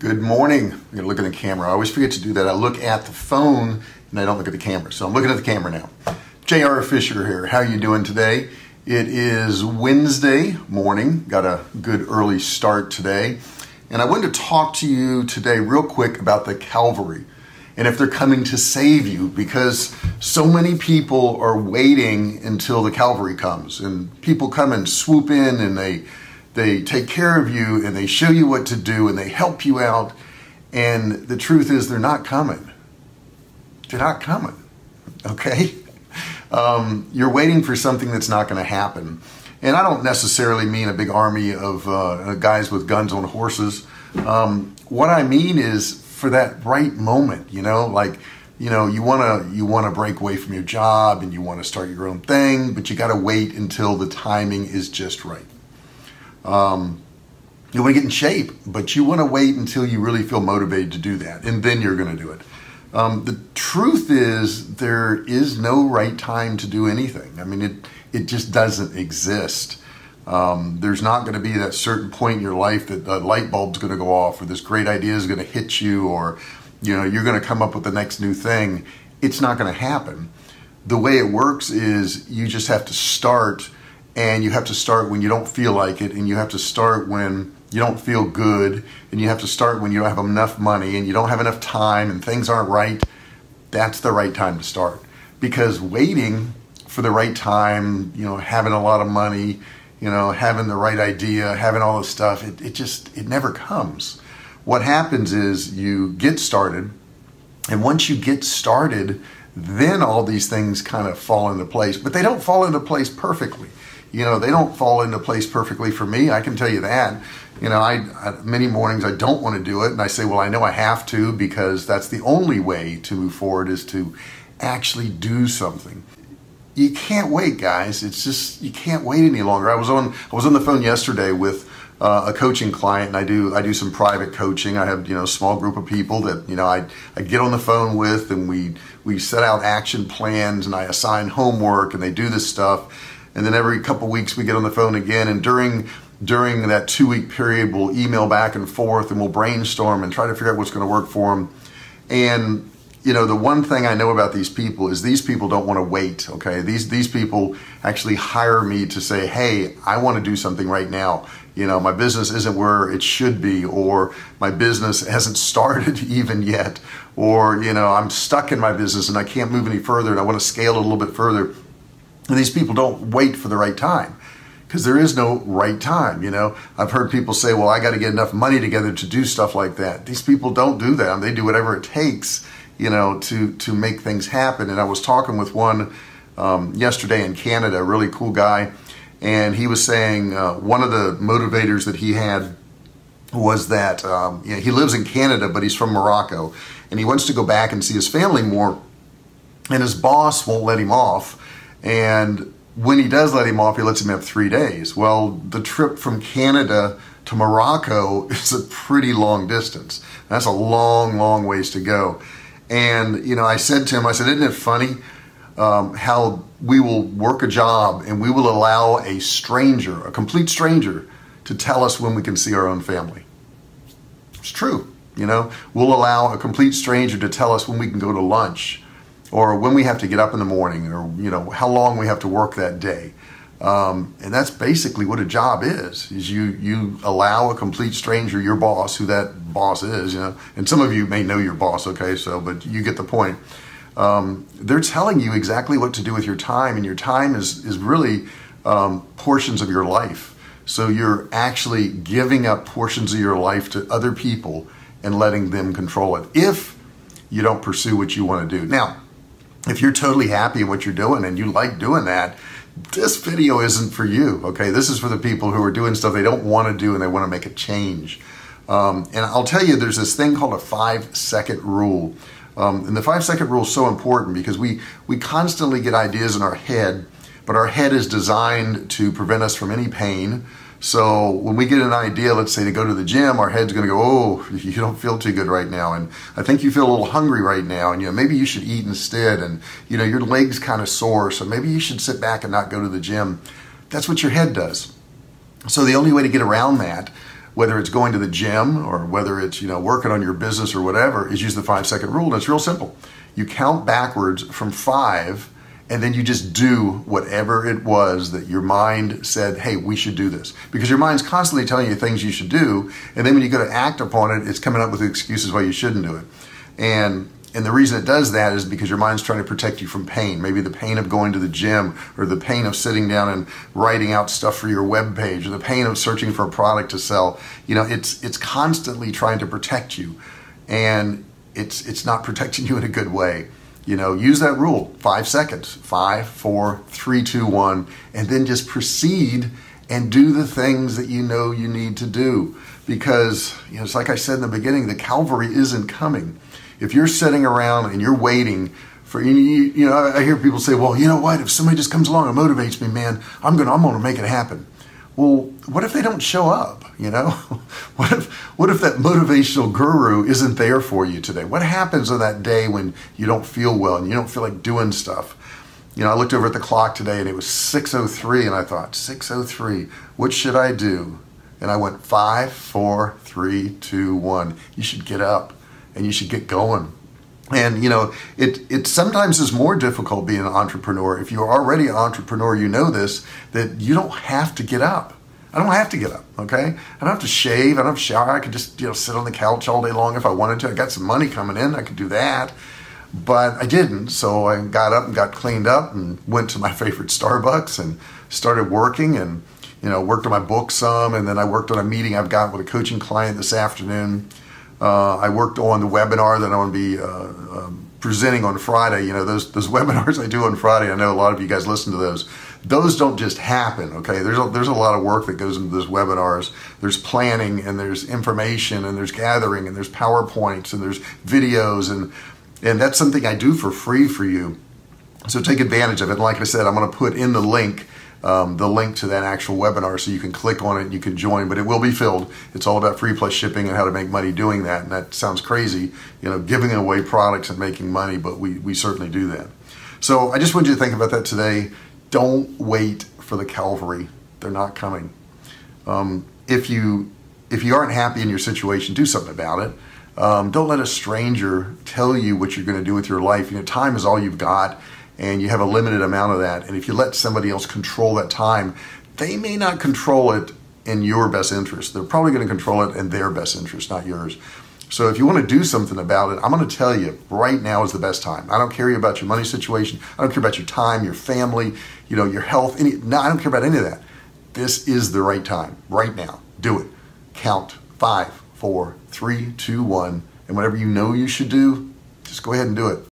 Good morning. I'm going to look at the camera. I always forget to do that. I look at the phone and I don't look at the camera. So I'm looking at the camera now. J.R. Fisher here. How are you doing today? It is Wednesday morning. Got a good early start today. And I wanted to talk to you today real quick about the Calvary and if they're coming to save you because so many people are waiting until the Calvary comes and people come and swoop in and they they take care of you and they show you what to do and they help you out. And the truth is, they're not coming. They're not coming. Okay? Um, you're waiting for something that's not going to happen. And I don't necessarily mean a big army of uh, guys with guns on horses. Um, what I mean is for that right moment, you know, like, you know, you want to you want to break away from your job and you want to start your own thing, but you got to wait until the timing is just right. Um, you want to get in shape, but you want to wait until you really feel motivated to do that, and then you're going to do it. Um, the truth is, there is no right time to do anything. I mean, it it just doesn't exist. Um, there's not going to be that certain point in your life that the light bulb's going to go off, or this great idea is going to hit you, or you know you're going to come up with the next new thing. It's not going to happen. The way it works is you just have to start and you have to start when you don't feel like it and you have to start when you don't feel good and you have to start when you don't have enough money and you don't have enough time and things aren't right that's the right time to start. Because waiting for the right time you know having a lot of money you know having the right idea having all this stuff it, it just it never comes. What happens is you get started and once you get started then all these things kind of fall into place but they don't fall into place perfectly you know, they don't fall into place perfectly for me. I can tell you that. You know, I, I, many mornings I don't want to do it, and I say, well, I know I have to because that's the only way to move forward is to actually do something. You can't wait, guys. It's just you can't wait any longer. I was on I was on the phone yesterday with uh, a coaching client, and I do I do some private coaching. I have you know a small group of people that you know I I get on the phone with, and we we set out action plans, and I assign homework, and they do this stuff and then every couple weeks we get on the phone again. And during during that two week period we'll email back and forth and we'll brainstorm and try to figure out what's going to work for them and you know the one thing i know about these people is these people don't want to wait okay? These these people actually hire me to say hey i want to do something right now. You know my business isn't where it should be or my business hasn't started even yet. Or you know i'm stuck in my business and i can't move any further and i want to scale a little bit further and these people don't wait for the right time because there is no right time. You know, I've heard people say, well, I got to get enough money together to do stuff like that. These people don't do that. They do whatever it takes, you know, to, to make things happen. And I was talking with one um, yesterday in Canada, a really cool guy. And he was saying uh, one of the motivators that he had was that um, you know, he lives in Canada, but he's from Morocco. And he wants to go back and see his family more. And his boss won't let him off and when he does let him off, he lets him have three days. Well, the trip from Canada to Morocco is a pretty long distance. That's a long, long ways to go. And, you know, I said to him, I said, isn't it funny um, how we will work a job and we will allow a stranger, a complete stranger, to tell us when we can see our own family? It's true. You know, we'll allow a complete stranger to tell us when we can go to lunch or when we have to get up in the morning or you know how long we have to work that day. Um, and that's basically what a job is is you you allow a complete stranger your boss who that boss is you know. And some of you may know your boss okay so but you get the point. Um, they're telling you exactly what to do with your time and your time is is really um, portions of your life. So you're actually giving up portions of your life to other people and letting them control it if you don't pursue what you want to do. Now if you're totally happy what you're doing and you like doing that, this video isn't for you, okay? This is for the people who are doing stuff they don't want to do and they want to make a change. Um, and I'll tell you, there's this thing called a five second rule. Um, and the five second rule is so important because we, we constantly get ideas in our head, but our head is designed to prevent us from any pain. So when we get an idea, let's say to go to the gym, our head's going to go, "Oh, you don't feel too good right now, and I think you feel a little hungry right now, and you know maybe you should eat instead, and you know your legs kind of sore, so maybe you should sit back and not go to the gym." That's what your head does. So the only way to get around that whether it's going to the gym or whether it's you know working on your business or whatever, is use the five second rule. And it's real simple. You count backwards from five, and then you just do whatever it was that your mind said, hey, we should do this. Because your mind's constantly telling you things you should do, and then when you go to act upon it, it's coming up with excuses why you shouldn't do it. And and the reason it does that is because your mind's trying to protect you from pain. Maybe the pain of going to the gym or the pain of sitting down and writing out stuff for your web page or the pain of searching for a product to sell. You know, it's it's constantly trying to protect you. And it's it's not protecting you in a good way. You know, use that rule. Five seconds. Five, four, three, two, one, and then just proceed and do the things that you know you need to do. Because, you know, it's like I said in the beginning, the Calvary isn't coming if you're sitting around and you're waiting for you, you know, I hear people say, "Well, you know what? If somebody just comes along and motivates me, man, I'm gonna I'm gonna make it happen." Well, what if they don't show up? You know, what if what if that motivational guru isn't there for you today? What happens on that day when you don't feel well and you don't feel like doing stuff? You know, I looked over at the clock today and it was 6:03, and I thought, 6:03, what should I do? And I went five, four, three, two, one. You should get up and you should get going. And you know, it it sometimes is more difficult being an entrepreneur. If you're already an entrepreneur, you know this that you don't have to get up. I don't have to get up, okay? I don't have to shave. I don't have to shower. I could just you know sit on the couch all day long if I wanted to. I got some money coming in. I could do that, but I didn't. So I got up and got cleaned up and went to my favorite Starbucks and started working and you know worked on my book some, and then I worked on a meeting I've got with a coaching client this afternoon uh, I worked on the webinar that I'm going to be uh, um, presenting on Friday. You know, those those webinars I do on Friday. I know a lot of you guys listen to those. Those don't just happen. Okay, there's a, there's a lot of work that goes into those webinars. There's planning and there's information and there's gathering and there's powerpoints and there's videos and and that's something I do for free for you. So take advantage of it. And like I said, I'm going to put in the link um, the link to that actual webinar so you can click on it and you can join, but it will be filled. It's all about free plus shipping and how to make money doing that. And that sounds crazy, you know, giving away products and making money, but we, we certainly do that. So I just want you to think about that today. Don't wait for the Calvary. They're not coming. Um, if you if you aren't happy in your situation, do something about it. Um, don't let a stranger tell you what you're going to do with your life. You know, time is all you've got and you have a limited amount of that. And if you let somebody else control that time, they may not control it in your best interest. They're probably going to control it in their best interest, not yours. So if you want to do something about it, I'm going to tell you right now is the best time. I don't care about your money situation. I don't care about your time, your family, you know, your health. Any, no, I don't care about any of that. This is the right time, right now. Do it. Count five, four, three, two, one, and whatever you know you should do, just go ahead and do it.